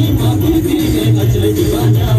I'm going to be able to do that.